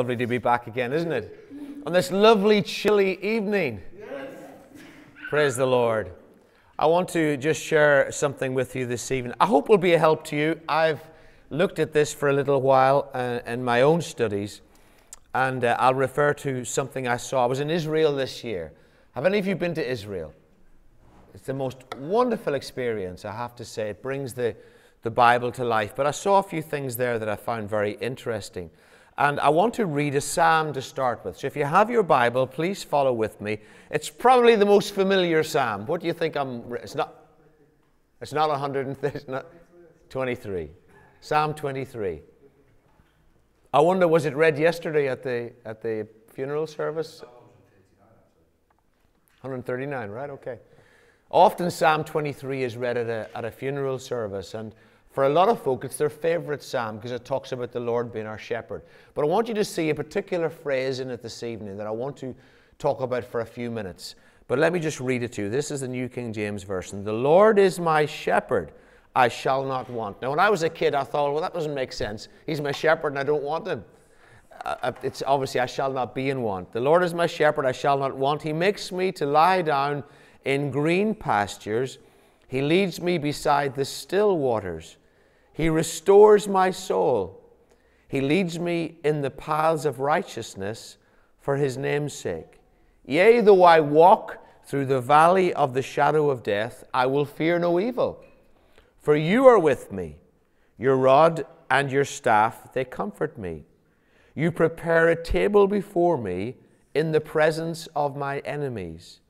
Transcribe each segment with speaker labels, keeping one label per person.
Speaker 1: Lovely to be back again, isn't it? On this lovely, chilly evening. Praise the Lord. I want to just share something with you this evening. I hope will be a help to you. I've looked at this for a little while uh, in my own studies, and uh, I'll refer to something I saw. I was in Israel this year. Have any of you been to Israel? It's the most wonderful experience, I have to say. It brings the, the Bible to life. But I saw a few things there that I found very interesting. And I want to read a psalm to start with. So if you have your Bible, please follow with me. It's probably the most familiar psalm. What do you think I'm. It's not. It's not 130. It's not 23. Psalm 23. I wonder, was it read yesterday at the, at the funeral service? 139, right? Okay. Often Psalm 23 is read at a, at a funeral service, and for a lot of folk, it's their favorite psalm because it talks about the Lord being our shepherd. But I want you to see a particular phrase in it this evening that I want to talk about for a few minutes. But let me just read it to you. This is the New King James Version. The Lord is my shepherd, I shall not want. Now, when I was a kid, I thought, well, that doesn't make sense. He's my shepherd and I don't want him. Uh, uh it's obviously, I shall not be in want. The Lord is my shepherd, I shall not want. He makes me to lie down in green pastures. He leads me beside the still waters. He restores my soul. He leads me in the paths of righteousness for his name's sake. Yea, though I walk through the valley of the shadow of death, I will fear no evil. For you are with me. Your rod and your staff, they comfort me. You prepare a table before me in the presence of my enemies.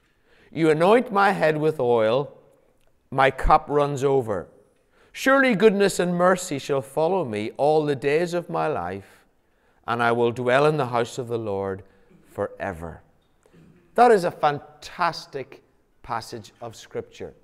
Speaker 1: You anoint my head with oil, my cup runs over. Surely goodness and mercy shall follow me all the days of my life, and I will dwell in the house of the Lord forever. That is a fantastic passage of Scripture.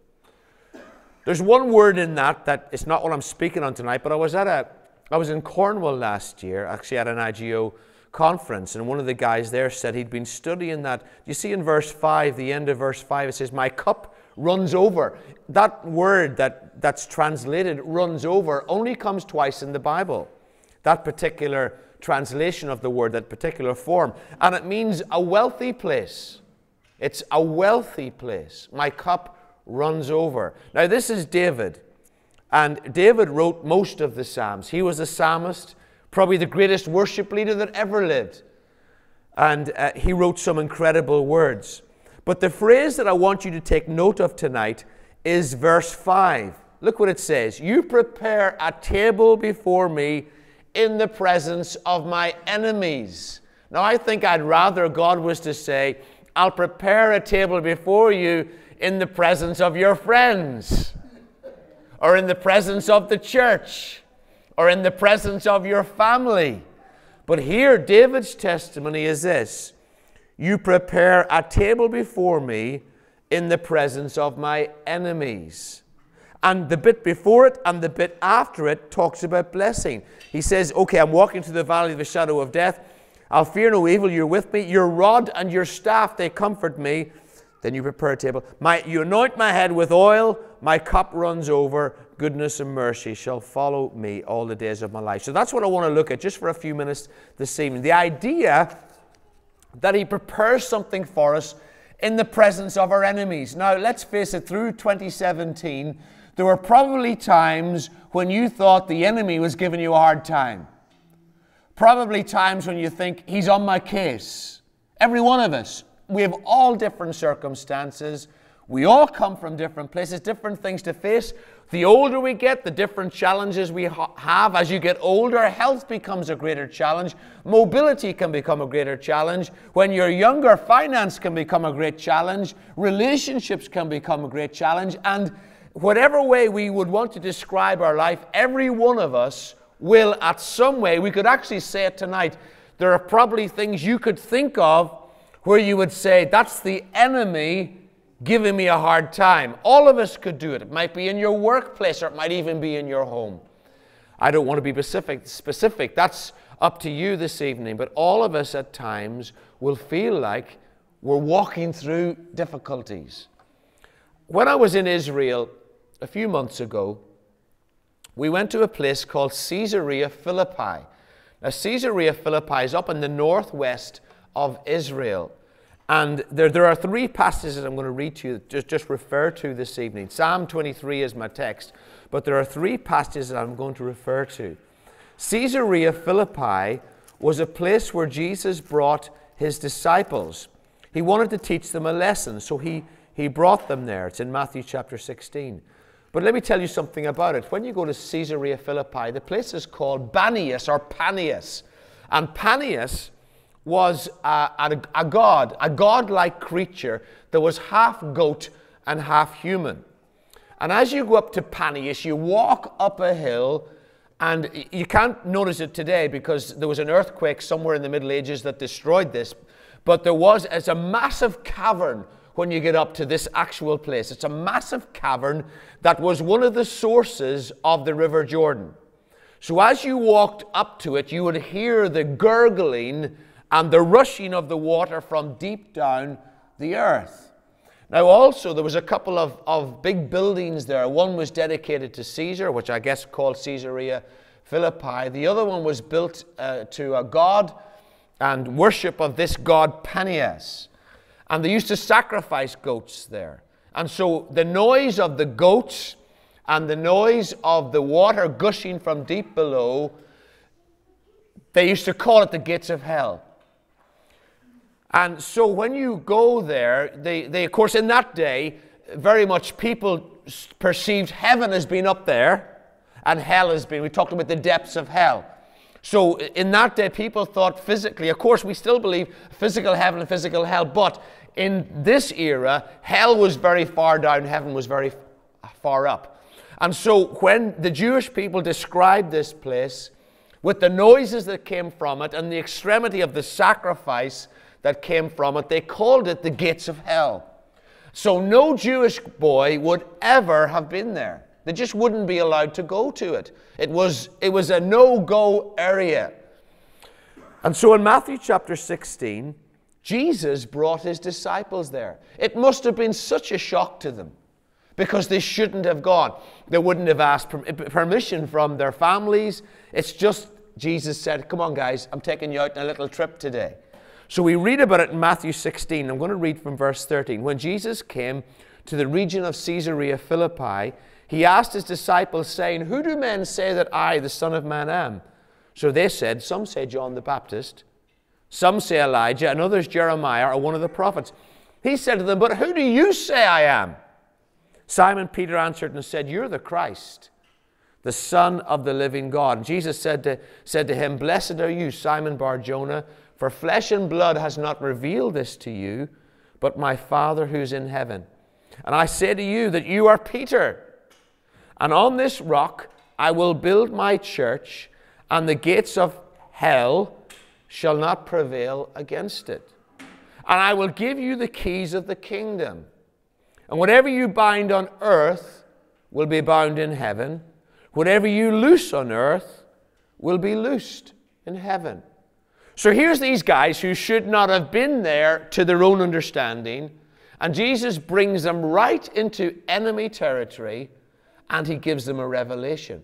Speaker 1: There's one word in that that it's not what I'm speaking on tonight, but I was at a I was in Cornwall last year, actually at an IGO conference, and one of the guys there said he'd been studying that. You see in verse 5, the end of verse 5, it says, My cup runs over. That word that, that's translated runs over only comes twice in the Bible. That particular translation of the word, that particular form. And it means a wealthy place. It's a wealthy place. My cup runs over. Now, this is David. And David wrote most of the Psalms. He was a psalmist, probably the greatest worship leader that ever lived. And uh, he wrote some incredible words. But the phrase that I want you to take note of tonight is verse 5. Look what it says You prepare a table before me in the presence of my enemies. Now, I think I'd rather God was to say, I'll prepare a table before you in the presence of your friends, or in the presence of the church, or in the presence of your family. But here, David's testimony is this you prepare a table before me in the presence of my enemies. And the bit before it and the bit after it talks about blessing. He says, Okay, I'm walking through the valley of the shadow of death. I'll fear no evil. You're with me. Your rod and your staff, they comfort me. Then you prepare a table. My, you anoint my head with oil. My cup runs over. Goodness and mercy shall follow me all the days of my life. So that's what I want to look at just for a few minutes this evening. The idea that He prepares something for us in the presence of our enemies. Now, let's face it, through 2017, there were probably times when you thought the enemy was giving you a hard time. Probably times when you think, he's on my case. Every one of us. We have all different circumstances. We all come from different places, different things to face. The older we get, the different challenges we ha- have. As you get older, health becomes a greater challenge. Mobility can become a greater challenge. When you're younger, finance can become a great challenge. Relationships can become a great challenge. And whatever way we would want to describe our life, every one of us will, at some way, we could actually say it tonight. There are probably things you could think of where you would say, that's the enemy giving me a hard time. All of us could do it. It might be in your workplace or it might even be in your home. I don't want to be specific, specific. That's up to you this evening. But all of us at times will feel like we're walking through difficulties. When I was in Israel a few months ago, we went to a place called Caesarea Philippi. Now, Caesarea Philippi is up in the northwest of Israel. And there, there are three passages I'm going to read to you, just, just refer to this evening. Psalm 23 is my text, but there are three passages that I'm going to refer to. Caesarea Philippi was a place where Jesus brought his disciples. He wanted to teach them a lesson, so he, he brought them there. It's in Matthew chapter 16. But let me tell you something about it. When you go to Caesarea Philippi, the place is called Banias or Panias. And Panias was a, a, a god, a god-like creature that was half goat and half human. And as you go up to Panias, you walk up a hill, and you can't notice it today because there was an earthquake somewhere in the Middle Ages that destroyed this. But there was, it's a massive cavern when you get up to this actual place. It's a massive cavern that was one of the sources of the River Jordan. So as you walked up to it, you would hear the gurgling and the rushing of the water from deep down the earth. Now, also, there was a couple of, of big buildings there. One was dedicated to Caesar, which I guess called Caesarea Philippi. The other one was built uh, to a god and worship of this god Panias. And they used to sacrifice goats there. And so the noise of the goats and the noise of the water gushing from deep below, they used to call it the gates of hell. And so when you go there, they, they, of course, in that day, very much people perceived heaven as being up there and hell as being, we talked about the depths of hell. So in that day, people thought physically, of course, we still believe physical heaven and physical hell, but in this era, hell was very far down, heaven was very far up. And so when the Jewish people described this place, with the noises that came from it and the extremity of the sacrifice that came from it. They called it the gates of hell. So no Jewish boy would ever have been there. They just wouldn't be allowed to go to it. It was, it was a no go area. And so in Matthew chapter 16, Jesus brought his disciples there. It must have been such a shock to them because they shouldn't have gone. They wouldn't have asked permission from their families. It's just Jesus said, Come on, guys, I'm taking you out on a little trip today. So we read about it in Matthew 16. I'm going to read from verse 13. When Jesus came to the region of Caesarea Philippi, he asked his disciples, saying, Who do men say that I, the Son of Man, am? So they said, Some say John the Baptist, some say Elijah, and others Jeremiah or one of the prophets. He said to them, But who do you say I am? Simon Peter answered and said, You're the Christ, the Son of the living God. And Jesus said to, said to him, Blessed are you, Simon Bar Jonah. For flesh and blood has not revealed this to you, but my Father who's in heaven. And I say to you that you are Peter, and on this rock I will build my church, and the gates of hell shall not prevail against it. And I will give you the keys of the kingdom. And whatever you bind on earth will be bound in heaven. Whatever you loose on earth will be loosed in heaven. So here's these guys who should not have been there to their own understanding, and Jesus brings them right into enemy territory and he gives them a revelation.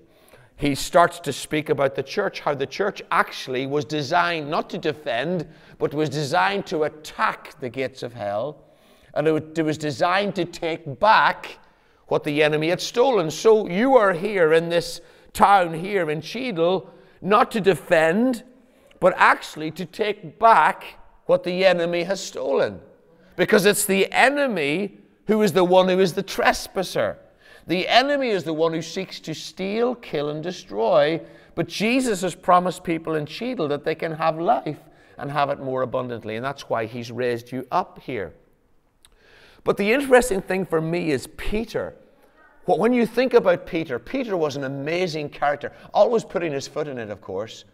Speaker 1: He starts to speak about the church, how the church actually was designed not to defend, but was designed to attack the gates of hell. And it was designed to take back what the enemy had stolen. So you are here in this town here in Cheadle, not to defend, but actually to take back what the enemy has stolen. Because it's the enemy who is the one who is the trespasser. The enemy is the one who seeks to steal, kill, and destroy. But Jesus has promised people in Cheadle that they can have life and have it more abundantly. And that's why he's raised you up here. But the interesting thing for me is Peter. When you think about Peter, Peter was an amazing character, always putting his foot in it, of course.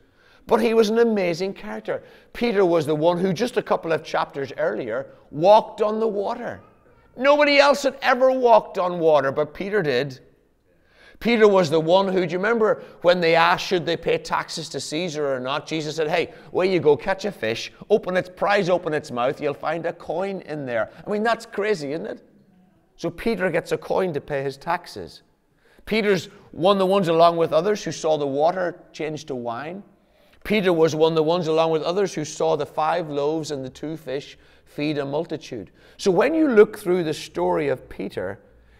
Speaker 1: But he was an amazing character. Peter was the one who, just a couple of chapters earlier, walked on the water. Nobody else had ever walked on water, but Peter did. Peter was the one who, do you remember when they asked, should they pay taxes to Caesar or not? Jesus said, hey, where you go, catch a fish, open its, prize open its mouth, you'll find a coin in there. I mean, that's crazy, isn't it? So Peter gets a coin to pay his taxes. Peter's one of the ones, along with others, who saw the water change to wine. Peter was one of the ones, along with others, who saw the five loaves and the two fish feed a multitude. So when you look through the story of Peter,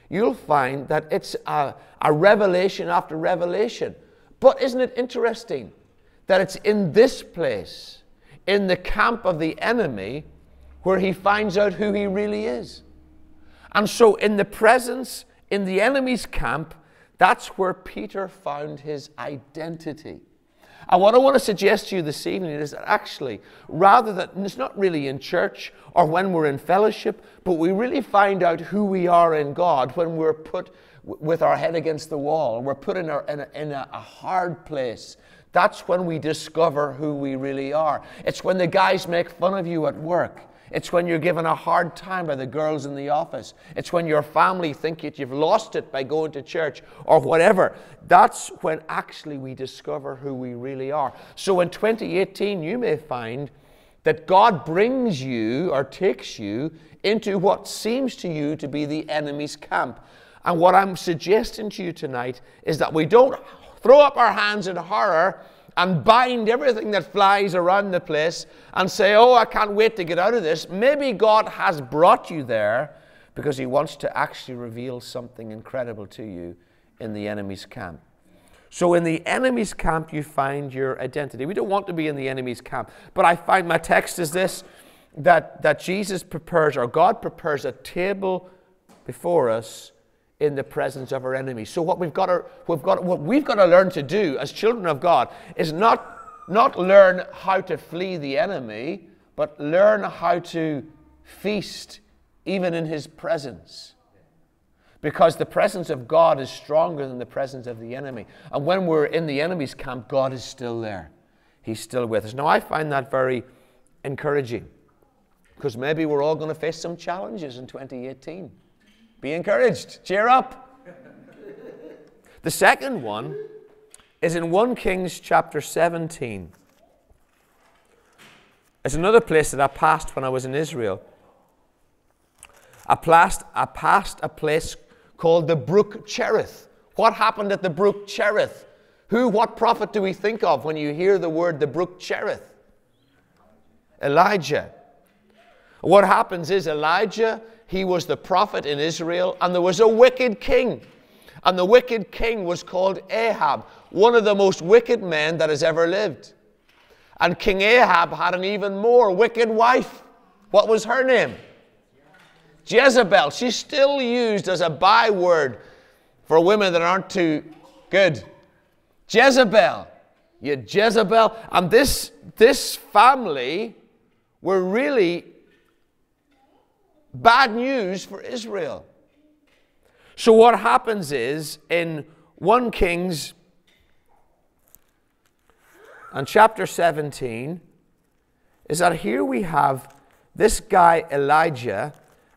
Speaker 1: you'll find that it's a, a revelation after revelation. But isn't it interesting that it's in this place, in the camp of the enemy, where he finds out who he really is? And so, in the presence, in the enemy's camp, that's where Peter found his identity. And what I want to suggest to you this evening is that actually, rather than it's not really in church or when we're in fellowship, but we really find out who we are in God when we're put with our head against the wall we're put in, our, in, a, in a, a hard place. That's when we discover who we really are. It's when the guys make fun of you at work. It's when you're given a hard time by the girls in the office. It's when your family think that you've lost it by going to church or whatever. That's when actually we discover who we really are. So in 2018, you may find that God brings you or takes you into what seems to you to be the enemy's camp. And what I'm suggesting to you tonight is that we don't throw up our hands in horror and bind everything that flies around the place and say, Oh, I can't wait to get out of this. Maybe God has brought you there because He wants to actually reveal something incredible to you in the enemy's camp. So, in the enemy's camp, you find your identity. We don't want to be in the enemy's camp, but I find my text is this that, that Jesus prepares, or God prepares a table before us in the presence of our enemies. So what we've got to, we've got, what we've got to learn to do as children of God is not, not learn how to flee the enemy, but learn how to feast even in his presence. Because the presence of God is stronger than the presence of the enemy. And when we're in the enemy's camp, God is still there. He's still with us. Now, I find that very encouraging because maybe we're all going to face some challenges in 2018. Be encouraged. Cheer up. the second one is in 1 Kings chapter 17. It's another place that I passed when I was in Israel. I passed, I passed a place called the Brook Cherith. What happened at the Brook Cherith? Who, what prophet do we think of when you hear the word the Brook Cherith? Elijah. What happens is Elijah he was the prophet in Israel, and there was a wicked king. And the wicked king was called Ahab, one of the most wicked men that has ever lived. And King Ahab had an even more wicked wife. What was her name? Jezebel. She's still used as a byword for women that aren't too good. Jezebel. You Jezebel. And this, this family were really bad news for Israel. So, what happens is in 1 Kings and chapter 17 is that here we have this guy Elijah,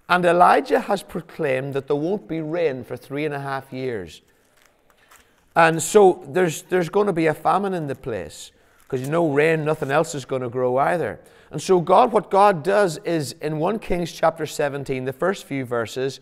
Speaker 1: and Elijah has proclaimed that there won't be rain for three and a half years. And so there's, there's going to be a famine in the place because you know rain, nothing else is going to grow either. And so, God, what God does is in 1 Kings chapter 17, the first few verses,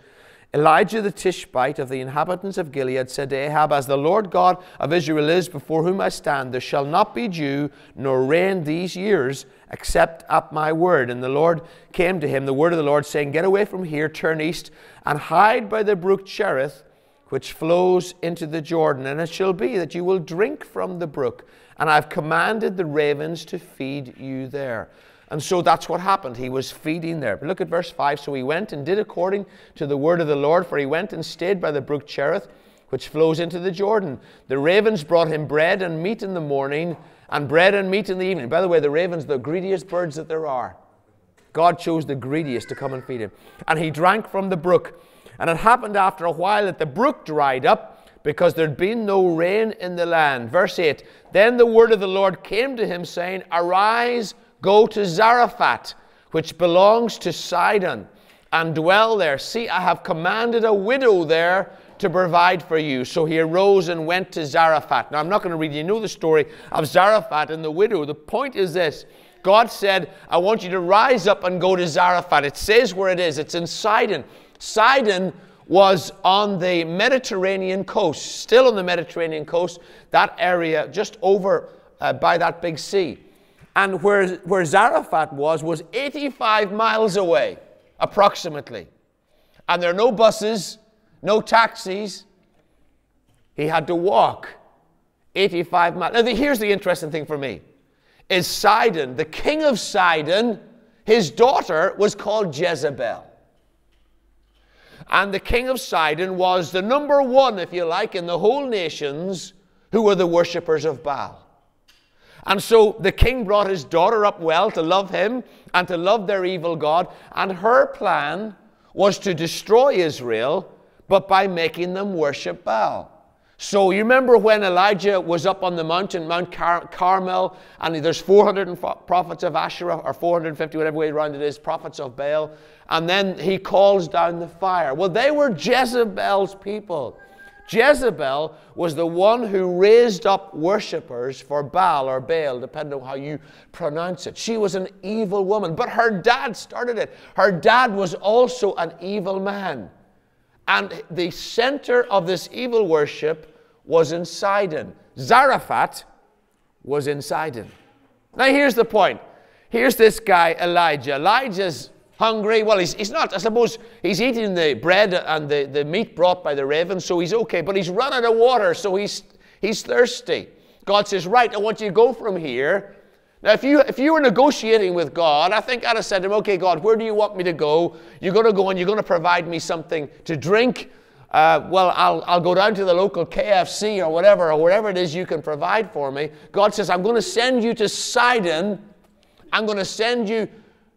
Speaker 1: Elijah the Tishbite of the inhabitants of Gilead said to Ahab, As the Lord God of Israel is before whom I stand, there shall not be dew nor rain these years, except at my word. And the Lord came to him, the word of the Lord, saying, Get away from here, turn east, and hide by the brook Cherith, which flows into the Jordan. And it shall be that you will drink from the brook, and I've commanded the ravens to feed you there. And so that's what happened. He was feeding there. Look at verse 5. So he went and did according to the word of the Lord, for he went and stayed by the brook Cherith, which flows into the Jordan. The ravens brought him bread and meat in the morning, and bread and meat in the evening. By the way, the ravens, the greediest birds that there are. God chose the greediest to come and feed him. And he drank from the brook. And it happened after a while that the brook dried up because there'd been no rain in the land. Verse 8 Then the word of the Lord came to him, saying, Arise Go to Zarephath, which belongs to Sidon, and dwell there. See, I have commanded a widow there to provide for you. So he arose and went to Zarephath. Now, I'm not going to read you know the story of Zarephath and the widow. The point is this God said, I want you to rise up and go to Zarephath. It says where it is, it's in Sidon. Sidon was on the Mediterranean coast, still on the Mediterranean coast, that area just over uh, by that big sea. And where, where Zarephath was, was 85 miles away, approximately. And there are no buses, no taxis. He had to walk 85 miles. Now, here's the interesting thing for me is Sidon, the king of Sidon, his daughter was called Jezebel. And the king of Sidon was the number one, if you like, in the whole nations who were the worshippers of Baal. And so the king brought his daughter up well to love him and to love their evil God. And her plan was to destroy Israel, but by making them worship Baal. So you remember when Elijah was up on the mountain, Mount Car- Carmel, and there's 400 prophets of Asherah, or 450, whatever way around it is, prophets of Baal, and then he calls down the fire. Well, they were Jezebel's people. Jezebel was the one who raised up worshippers for Baal or Baal, depending on how you pronounce it. She was an evil woman, but her dad started it. Her dad was also an evil man. And the center of this evil worship was in Sidon. Zarephath was in Sidon. Now, here's the point. Here's this guy, Elijah. Elijah's hungry. Well, he's, he's not. I suppose he's eating the bread and the, the meat brought by the raven, so he's okay. But he's run out of water, so he's, he's thirsty. God says, Right, I want you to go from here now, if you, if you were negotiating with God, I think I'd have said to him, okay, God, where do you want me to go? You're going to go and you're going to provide me something to drink. Uh, well, I'll, I'll go down to the local KFC or whatever, or wherever it is you can provide for me. God says, I'm going to send you to Sidon. I'm going to send you,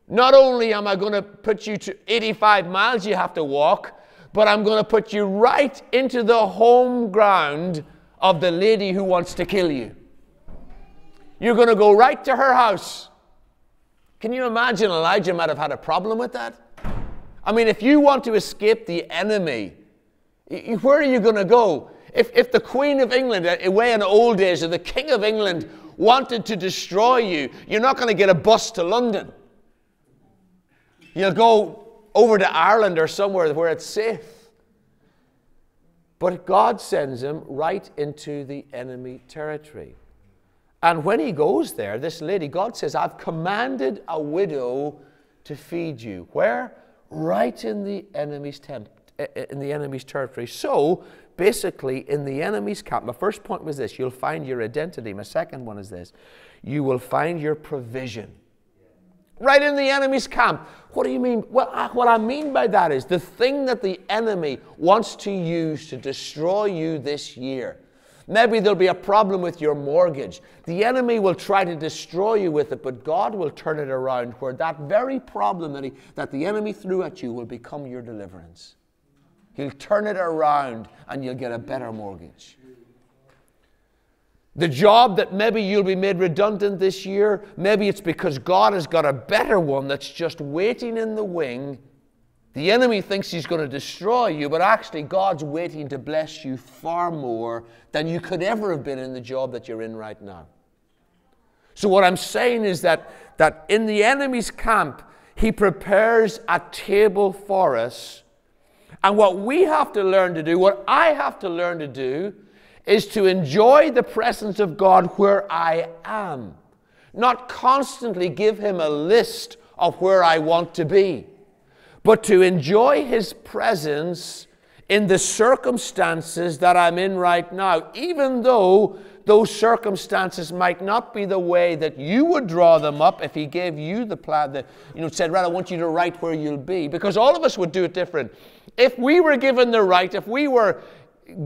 Speaker 1: not only am I going to put you to 85 miles you have to walk, but I'm going to put you right into the home ground of the lady who wants to kill you. You're going to go right to her house. Can you imagine Elijah might have had a problem with that? I mean, if you want to escape the enemy, where are you going to go? If, if the Queen of England, away uh, in the old days, or the King of England wanted to destroy you, you're not going to get a bus to London. You'll go over to Ireland or somewhere where it's safe. But God sends him right into the enemy territory. And when he goes there, this lady, God says, I've commanded a widow to feed you. Where? Right in the enemy's tent, eh, eh, in the enemy's territory. So, basically, in the enemy's camp, my first point was this you'll find your identity. My second one is this you will find your provision. Right in the enemy's camp. What do you mean? Well, what I mean by that is the thing that the enemy wants to use to destroy you this year Maybe there'll be a problem with your mortgage. The enemy will try to destroy you with it, but God will turn it around where that very problem that, he, that the enemy threw at you will become your deliverance. He'll turn it around and you'll get a better mortgage. The job that maybe you'll be made redundant this year, maybe it's because God has got a better one that's just waiting in the wing the enemy thinks he's going to destroy you, but actually, God's waiting to bless you far more than you could ever have been in the job that you're in right now. So, what I'm saying is that, that in the enemy's camp, he prepares a table for us. And what we have to learn to do, what I have to learn to do, is to enjoy the presence of God where I am, not constantly give him a list of where I want to be but to enjoy His presence in the circumstances that I'm in right now, even though those circumstances might not be the way that you would draw them up if he gave you the plan that, you know, said, right, I want you to write where you'll be. Because all of us would do it different. If we were given the right, if we were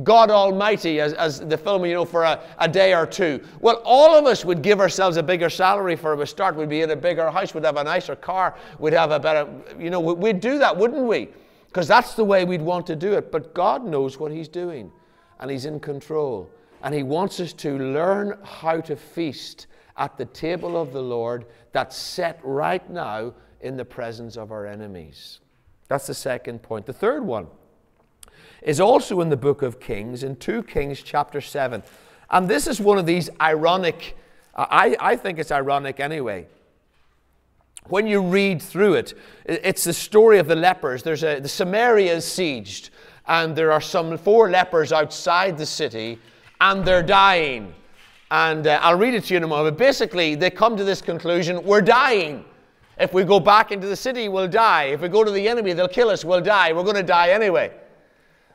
Speaker 1: God Almighty, as, as the film, you know, for a, a day or two. Well, all of us would give ourselves a bigger salary for a start. We'd be in a bigger house, we'd have a nicer car, we'd have a better, you know, we'd do that, wouldn't we? Because that's the way we'd want to do it. But God knows what He's doing, and He's in control. And He wants us to learn how to feast at the table of the Lord that's set right now in the presence of our enemies. That's the second point. The third one is also in the book of Kings, in 2 Kings chapter 7. And this is one of these ironic, I, I think it's ironic anyway. When you read through it, it's the story of the lepers. There's a, the Samaria is sieged, and there are some four lepers outside the city, and they're dying. And uh, I'll read it to you in a moment. Basically, they come to this conclusion we're dying. If we go back into the city, we'll die. If we go to the enemy, they'll kill us, we'll die. We're going to die anyway.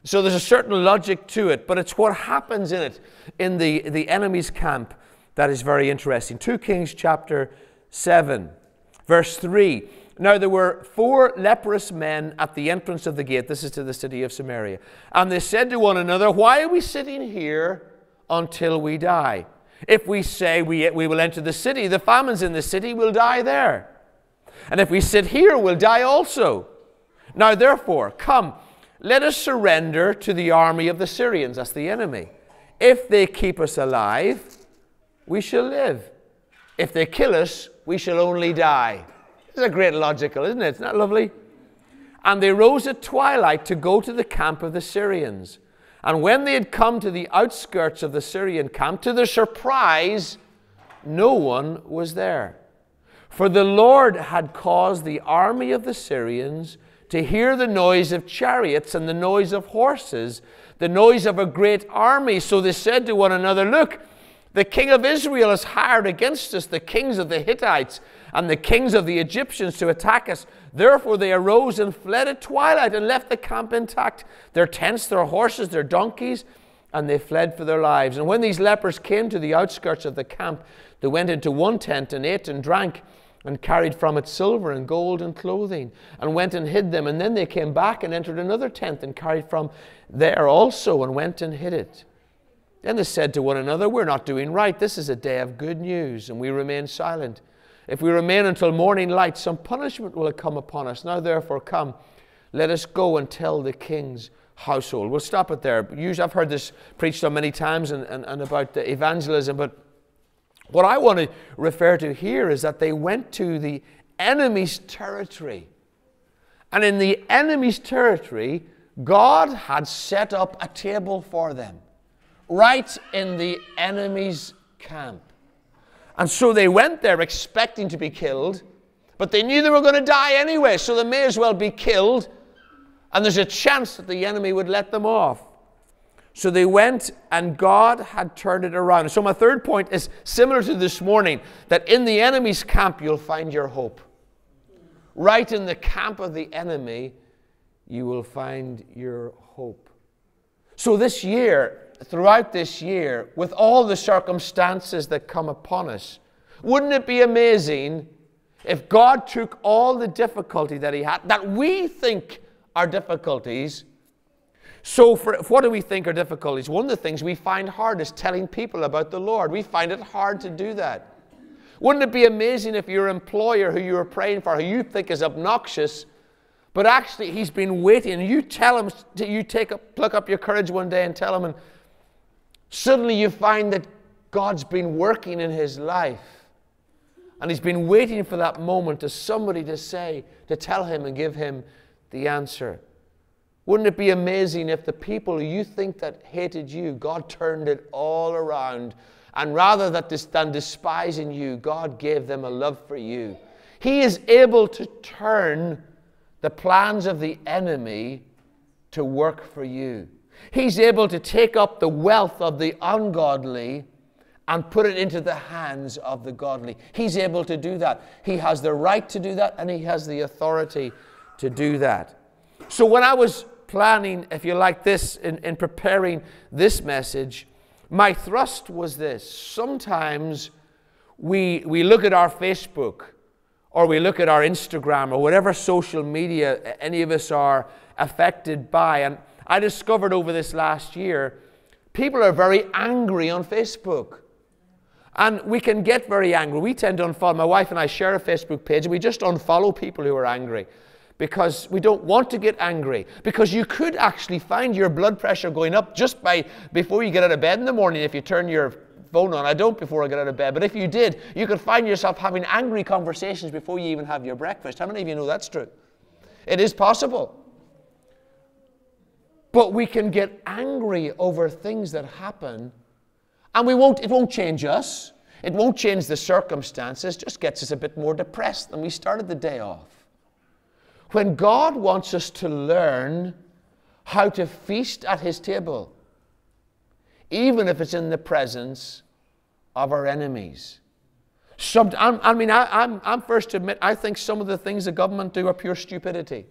Speaker 1: So there's a certain logic to it, but it's what happens in it, in the, the enemy's camp, that is very interesting. 2 Kings chapter 7, verse 3. Now there were four leprous men at the entrance of the gate. This is to the city of Samaria. And they said to one another, Why are we sitting here until we die? If we say we, we will enter the city, the famines in the city will die there. And if we sit here, we'll die also. Now, therefore, come, let us surrender to the army of the Syrians, that's the enemy. If they keep us alive, we shall live. If they kill us, we shall only die. It's a great logical, isn't it? Isn't that lovely? And they rose at twilight to go to the camp of the Syrians. And when they had come to the outskirts of the Syrian camp, to their surprise, no one was there. For the Lord had caused the army of the Syrians to hear the noise of chariots and the noise of horses, the noise of a great army. So they said to one another, Look, the king of Israel has hired against us the kings of the Hittites and the kings of the Egyptians to attack us. Therefore they arose and fled at twilight and left the camp intact, their tents, their horses, their donkeys, and they fled for their lives. And when these lepers came to the outskirts of the camp, they went into one tent and ate and drank and carried from it silver and gold and clothing and went and hid them. And then they came back and entered another tent and carried from there also and went and hid it. Then they said to one another, We're not doing right. This is a day of good news. And we remain silent. If we remain until morning light, some punishment will come upon us. Now, therefore, come, let us go and tell the king's household. We'll stop it there. Usually, I've heard this preached on many times and, and, and about the evangelism, but what I want to refer to here is that they went to the enemy's territory. And in the enemy's territory, God had set up a table for them right in the enemy's camp. And so they went there expecting to be killed, but they knew they were going to die anyway, so they may as well be killed. And there's a chance that the enemy would let them off. So they went, and God had turned it around. So, my third point is similar to this morning that in the enemy's camp, you'll find your hope. Right in the camp of the enemy, you will find your hope. So, this year, throughout this year, with all the circumstances that come upon us, wouldn't it be amazing if God took all the difficulty that He had, that we think are difficulties? So, for, what do we think are difficulties? One of the things we find hard is telling people about the Lord. We find it hard to do that. Wouldn't it be amazing if your employer, who you are praying for, who you think is obnoxious, but actually he's been waiting, and you tell him, you take up, pluck up your courage one day and tell him, and Suddenly you find that God's been working in his life. And he's been waiting for that moment to somebody to say, to tell him and give him the answer. Wouldn't it be amazing if the people you think that hated you, God turned it all around, and rather than despising you, God gave them a love for you? He is able to turn the plans of the enemy to work for you. He's able to take up the wealth of the ungodly and put it into the hands of the godly. He's able to do that. He has the right to do that and he has the authority to do that. So when I was planning, if you like this, in, in preparing this message, my thrust was this. Sometimes we, we look at our Facebook or we look at our Instagram or whatever social media any of us are affected by, and I discovered over this last year, people are very angry on Facebook. And we can get very angry. We tend to unfollow. My wife and I share a Facebook page, and we just unfollow people who are angry because we don't want to get angry. Because you could actually find your blood pressure going up just by before you get out of bed in the morning if you turn your phone on. I don't before I get out of bed, but if you did, you could find yourself having angry conversations before you even have your breakfast. How many of you know that's true? It is possible. But we can get angry over things that happen, and we won't, it won't change us. It won't change the circumstances, just gets us a bit more depressed than we started the day off. When God wants us to learn how to feast at His table, even if it's in the presence of our enemies. Some, I mean, I, I'm, I'm first to admit, I think some of the things the government do are pure stupidity.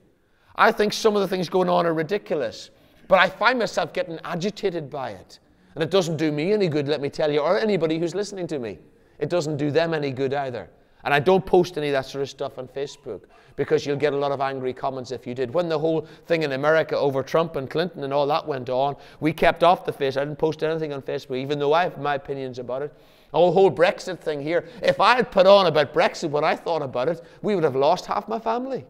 Speaker 1: I think some of the things going on are ridiculous. But I find myself getting agitated by it. And it doesn't do me any good, let me tell you, or anybody who's listening to me. It doesn't do them any good either. And I don't post any of that sort of stuff on Facebook because you'll get a lot of angry comments if you did. When the whole thing in America over Trump and Clinton and all that went on, we kept off the face. I didn't post anything on Facebook, even though I have my opinions about it. Oh, whole Brexit thing here, if I had put on about Brexit what I thought about it, we would have lost half my family.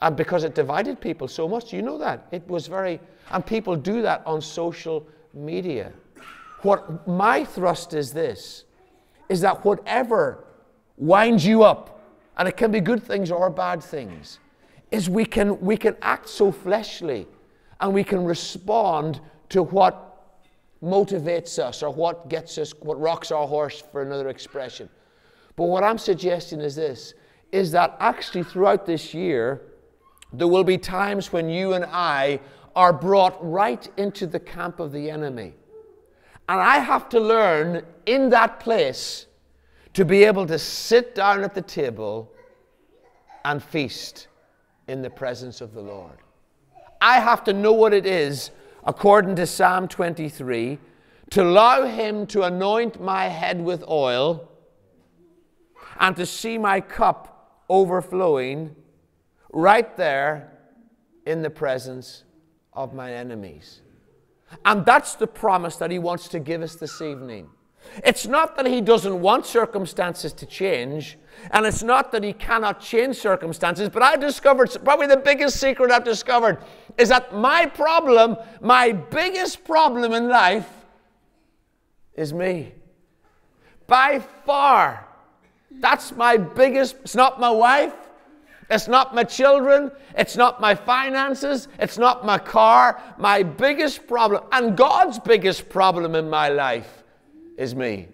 Speaker 1: And because it divided people so much, you know that. It was very, and people do that on social media. What my thrust is this is that whatever winds you up, and it can be good things or bad things, is we can, we can act so fleshly and we can respond to what motivates us or what gets us, what rocks our horse, for another expression. But what I'm suggesting is this is that actually throughout this year, there will be times when you and I are brought right into the camp of the enemy. And I have to learn in that place to be able to sit down at the table and feast in the presence of the Lord. I have to know what it is according to Psalm 23, to allow Him to anoint my head with oil and to see my cup overflowing right there in the presence of my enemies. And that's the promise that He wants to give us this evening. It's not that He doesn't want circumstances to change, and it's not that He cannot change circumstances, but I discovered probably the biggest secret I've discovered is that my problem, my biggest problem in life, is me. By far. That's my biggest, it's not my wife, it's not my children, it's not my finances, it's not my car. My biggest problem, and God's biggest problem in my life, is me.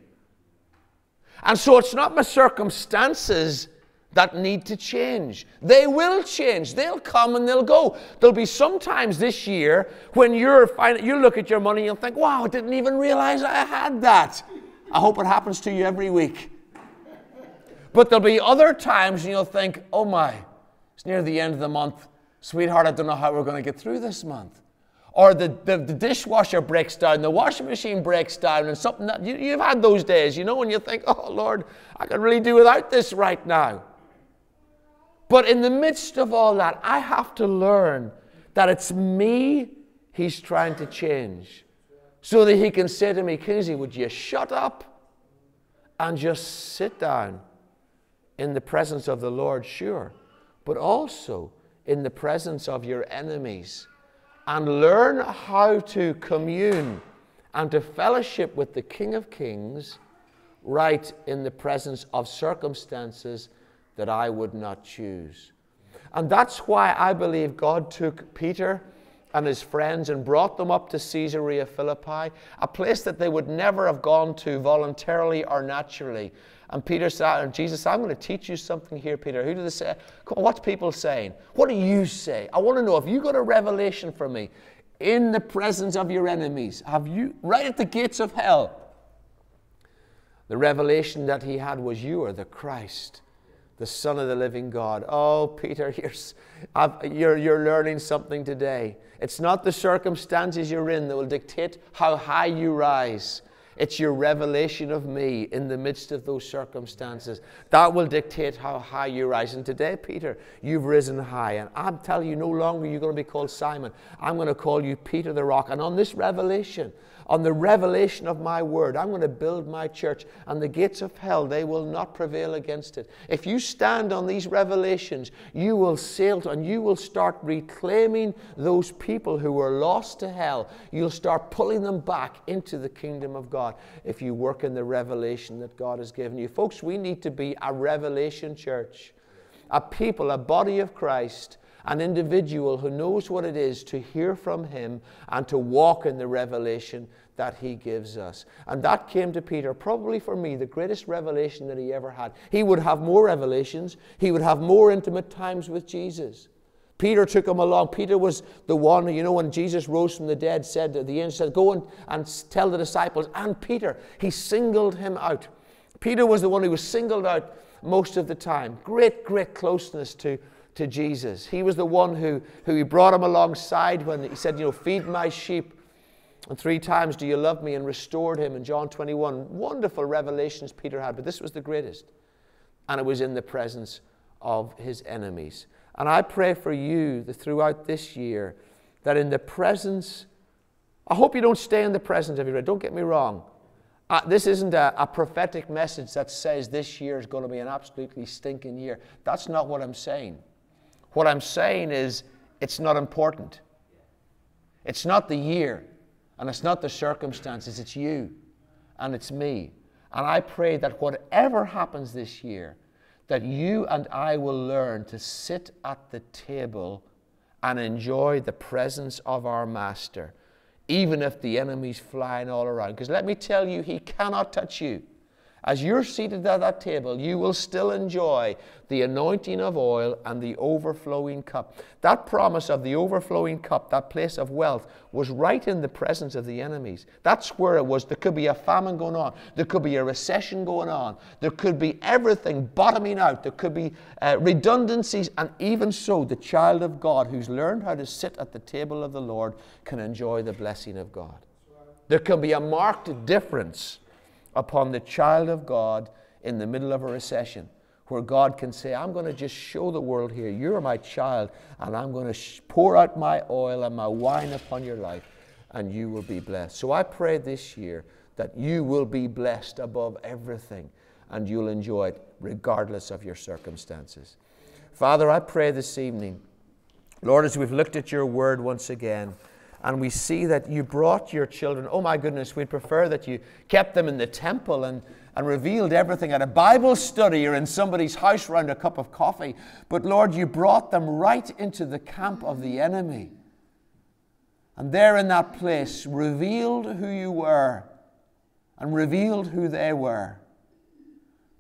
Speaker 1: And so it's not my circumstances that need to change. They will change. They'll come and they'll go. There'll be sometimes this year when you're you look at your money and you'll think, wow, I didn't even realize I had that. I hope it happens to you every week. But there'll be other times and you'll think, oh my, it's near the end of the month. Sweetheart, I don't know how we're going to get through this month. Or the, the, the, dishwasher breaks down, the washing machine breaks down, and something that you, you've had those days, you know, when you think, oh Lord, I can really do without this right now. But in the midst of all that, I have to learn that it's me he's trying to change. So that he can say to me, Kingsley, would you shut up and just sit down in the presence of the Lord, sure, but also in the presence of your enemies and learn how to commune and to fellowship with the King of Kings right in the presence of circumstances that I would not choose. And that's why I believe God took Peter and his friends and brought them up to Caesarea Philippi, a place that they would never have gone to voluntarily or naturally. And Peter said, and Jesus I'm going to teach you something here, Peter. Who do they say? What's people saying? What do you say? I want to know if you got a revelation for me in the presence of your enemies. Have you, right at the gates of hell, the revelation that he had was you are the Christ the Son of the living God. Oh, Peter, you're, you're, you're learning something today. It's not the circumstances you're in that will dictate how high you rise. It's your revelation of me in the midst of those circumstances. That will dictate how high you rise. And today, Peter, you've risen high. And I'm telling you, no longer you're going to be called Simon. I'm going to call you Peter the Rock. And on this revelation, on the revelation of my word. I'm going to build my church, and the gates of hell, they will not prevail against it. If you stand on these revelations, you will sail and you will start reclaiming those people who were lost to hell. You'll start pulling them back into the kingdom of God if you work in the revelation that God has given you. Folks, we need to be a revelation church, a people, a body of Christ an individual who knows what it is to hear from him and to walk in the revelation that he gives us. And that came to Peter, probably for me, the greatest revelation that he ever had. He would have more revelations, he would have more intimate times with Jesus. Peter took him along. Peter was the one, you know, when Jesus rose from the dead, said, the angel said, Go and, and tell the disciples. And Peter, he singled him out. Peter was the one who was singled out most of the time. Great, great closeness to, to Jesus. He was the one who, who he brought him alongside when he said, You know, feed my sheep. And three times, Do you love me? and restored him in John 21. Wonderful revelations Peter had, but this was the greatest. And it was in the presence of his enemies. And I pray for you that throughout this year, that in the presence, I hope you don't stay in the presence of your Don't get me wrong. Uh, this isn't a, a prophetic message that says this year is going to be an absolutely stinking year. That's not what I'm saying. What I'm saying is it's not important. It's not the year, and it's not the circumstances, it's you and it's me. And I pray that whatever happens this year, that you and I will learn to sit at the table and enjoy the presence of our Master, even if the enemy's flying all around. Because let me tell you, he cannot touch you. As you're seated at that table, you will still enjoy the anointing of oil and the overflowing cup. That promise of the overflowing cup, that place of wealth, was right in the presence of the enemies. That's where it was. There could be a famine going on, there could be a recession going on, there could be everything bottoming out, there could be uh, redundancies, and even so, the child of God who's learned how to sit at the table of the Lord can enjoy the blessing of God. There can be a marked difference upon the child of God in the middle of a recession where God can say, I'm going to just show the world here, you're my child, and I'm going to pour out my oil and my wine upon your life, and you will be blessed. So I pray this year that you will be blessed above everything, and you'll enjoy it regardless of your circumstances. Father, I pray this evening, Lord, as we've looked at your word once again, and we see that you brought your children. Oh my goodness, we'd prefer that you kept them in the temple and, and revealed everything at a Bible study or in somebody's house around a cup of coffee. But Lord, you brought them right into the camp of the enemy. And there in that place, revealed who you were and revealed who they were.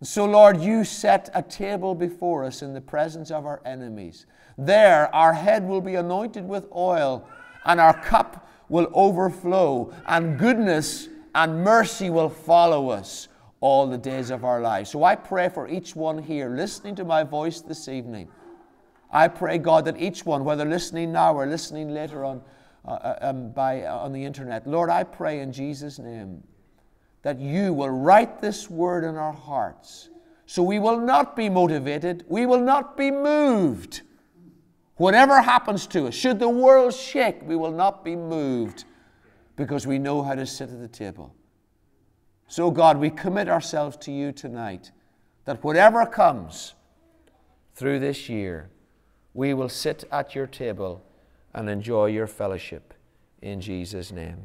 Speaker 1: So, Lord, you set a table before us in the presence of our enemies. There, our head will be anointed with oil and our cup will overflow, and goodness and mercy will follow us all the days of our lives. So I pray for each one here listening to my voice this evening. I pray, God, that each one, whether listening now or listening later on uh, uh um, by, uh, on the internet, Lord, I pray in Jesus' name that you will write this word in our hearts so we will not be motivated, we will not be moved Whatever happens to us, should the world shake, we will not be moved because we know how to sit at the table. So, God, we commit ourselves to you tonight that whatever comes through this year, we will sit at your table and enjoy your fellowship in Jesus' name.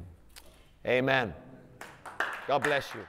Speaker 1: Amen. God bless you.